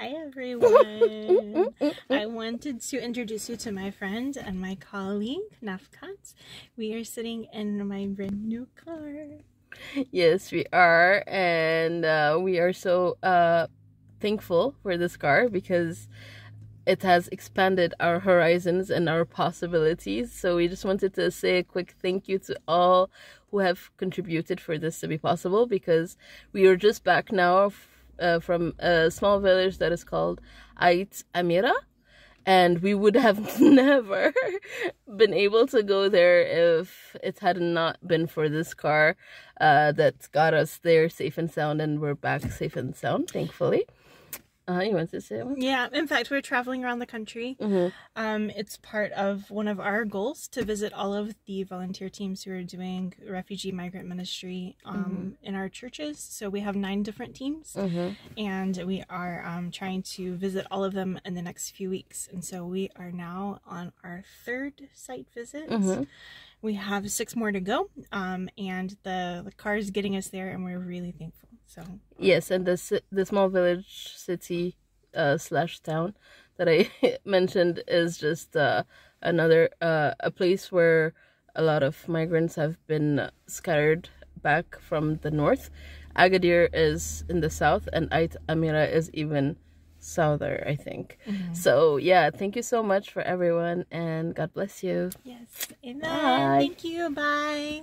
Hi everyone. I wanted to introduce you to my friend and my colleague, Nafkot. We are sitting in my brand new car. Yes, we are, and uh, we are so uh, thankful for this car because it has expanded our horizons and our possibilities. So we just wanted to say a quick thank you to all who have contributed for this to be possible because we are just back now uh, from a small village that is called Ait Amira. And we would have never been able to go there if it had not been for this car uh, that got us there safe and sound. And we're back safe and sound, thankfully. Uh, you want to say one? Yeah, in fact, we're traveling around the country. Mm-hmm. Um, it's part of one of our goals to visit all of the volunteer teams who are doing refugee migrant ministry um, mm-hmm. in our churches. So we have nine different teams, mm-hmm. and we are um, trying to visit all of them in the next few weeks. And so we are now on our third site visit. We have six more to go, um, and the, the car is getting us there, and we're really thankful. So yes, and the the small village city uh, slash town that I mentioned is just uh, another uh, a place where a lot of migrants have been scattered back from the north. Agadir is in the south, and Ait Amira is even souther, I think. Mm-hmm. So yeah, thank you so much for everyone, and God bless you. Yes, amen. Bye. Thank you. Bye.